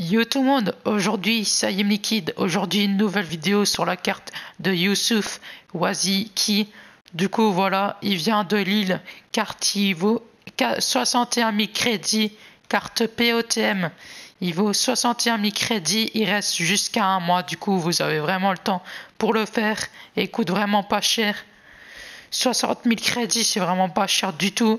Yo tout le monde, aujourd'hui ça y est Liquid, aujourd'hui une nouvelle vidéo sur la carte de Youssouf Waziki. Du coup voilà, il vient de Lille, carte il vaut 61 000 crédits, carte POTM. Il vaut 61 000 crédits, il reste jusqu'à un mois, du coup vous avez vraiment le temps pour le faire et coûte vraiment pas cher. 60 000 crédits c'est vraiment pas cher du tout.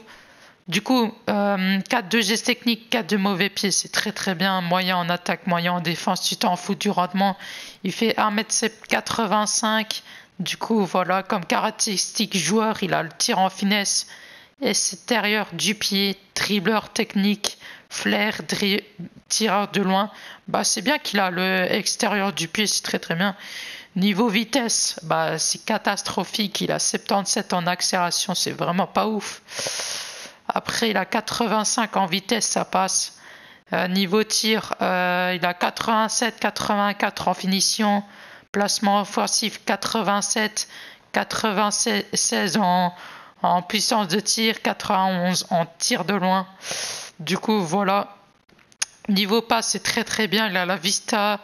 Du coup, 4 euh, de gestes techniques, 4 de mauvais pieds, c'est très très bien. Moyen en attaque, moyen en défense, tu t'en fous du rendement. Il fait 1m85. Du coup, voilà, comme caractéristique joueur, il a le tir en finesse, extérieur du pied, dribbleur technique, flair, tireur de loin. Bah, c'est bien qu'il a le extérieur du pied, c'est très très bien. Niveau vitesse, bah, c'est catastrophique. Il a 77 en accélération, c'est vraiment pas ouf. Après, il a 85 en vitesse, ça passe. Euh, niveau tir, euh, il a 87, 84 en finition. Placement offensif, 87, 96 en, en puissance de tir, 91 en tir de loin. Du coup, voilà. Niveau passe, c'est très très bien. Il a la vista,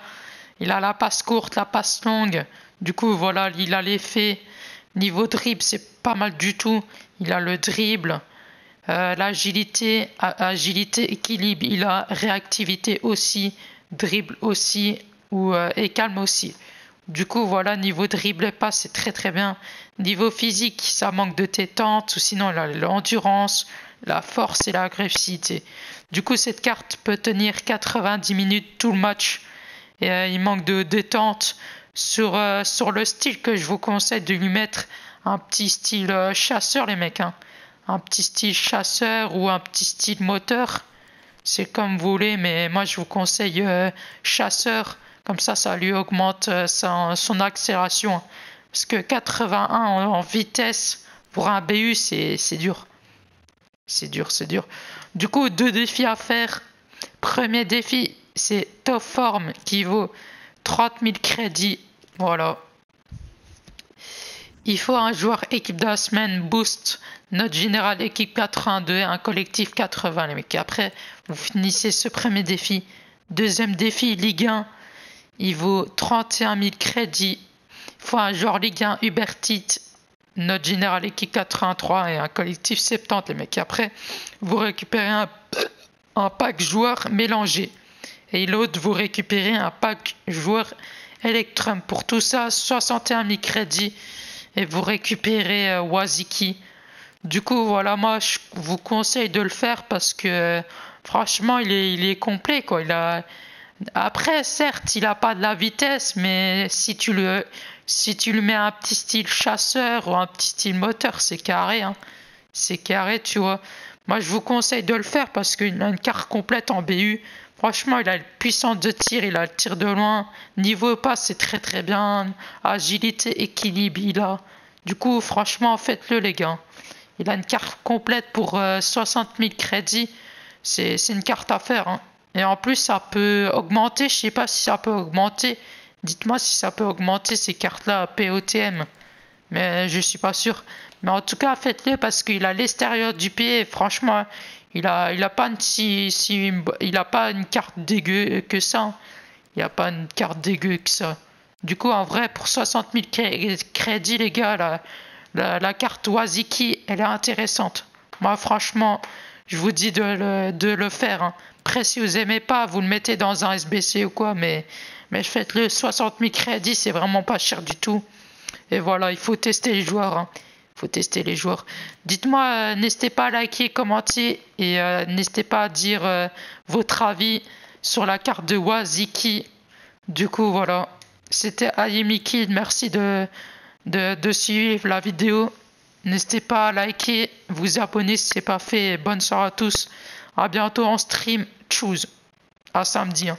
il a la passe courte, la passe longue. Du coup, voilà, il a l'effet. Niveau dribble, c'est pas mal du tout. Il a le dribble. Euh, l'agilité, agilité, équilibre, il a réactivité aussi, dribble aussi, euh, et calme aussi. Du coup, voilà, niveau dribble et passe, c'est très très bien. Niveau physique, ça manque de détente, ou sinon l'endurance, la force et l'agressivité. Du coup, cette carte peut tenir 90 minutes tout le match. Et euh, il manque de détente. Sur, sur le style que je vous conseille de lui mettre un petit style chasseur, les mecs. Hein un petit style chasseur ou un petit style moteur. C'est comme vous voulez, mais moi je vous conseille euh, chasseur. Comme ça, ça lui augmente euh, son, accélération. Parce que 81 en, vitesse pour un BU, c'est dur. C'est dur, c'est dur. Du coup, deux défis à faire. Premier défi, c'est top form qui vaut 30 000 crédits. Voilà. Il faut un joueur équipe de la semaine boost notre général équipe 82 un collectif 80 les mecs. Après, vous finissez ce premier défi. Deuxième défi, Ligue 1. Il vaut 31 000 crédits. Il faut un joueur Ligue 1 Ubertit, notre général équipe 83 et un collectif 70 les mecs. Après, vous récupérez un, un pack joueur mélangé. Et l'autre, vous récupérez un pack joueur Electrum. Pour tout ça, 61 000 crédits. Et vous récupérez euh, Waziki du coup, voilà, moi, je vous conseille de le faire parce que franchement, il est, il est complet, quoi. Il a... Après, certes, il n'a pas de la vitesse, mais si tu le, si tu lui mets un petit style chasseur ou un petit style moteur, c'est carré. Hein. C'est carré, tu vois. Moi, je vous conseille de le faire parce qu'il a une carte complète en BU. Franchement, il a une puissance de tir, il a le tir de loin. Niveau pas, c'est très très bien. Agilité, équilibre, il a. Du coup, franchement, faites-le, les gars. Il a une carte complète pour 60 euh, 000 crédits. C'est une carte à faire. Hein. Et en plus, ça peut augmenter. Je sais pas si ça peut augmenter. Dites-moi si ça peut augmenter ces cartes-là POTM. Mais je suis pas sûr. Mais en tout cas, faites-le parce qu'il a l'extérieur du pied. franchement, il a, il a pas une si, il a pas une carte dégueu que ça. Il a pas une carte dégueu que ça. Du coup, en vrai, pour 60 000 crédits, les gars, la, carte Waziki, elle est intéressante. Moi, franchement, je vous dis de le, faire. Hein. Après, si vous aimez pas, vous le mettez dans un SBC ou quoi, mais, mais faites-le 60 000 crédits, c'est vraiment pas cher du tout. Et voilà, il faut tester les joueurs. Hein. Tester les joueurs. Dites-moi, euh, n'hésitez pas à liker, commenter et euh, n'hésitez pas à dire euh, votre avis sur la carte de Waziki. Du coup, voilà. C'était Ayimiki. Merci de, de, suivre la vidéo. N'hésitez pas à liker, vous abonner si ce n'est pas fait. Bonne soirée à tous. À bientôt en stream. Choose. À samedi. Hein.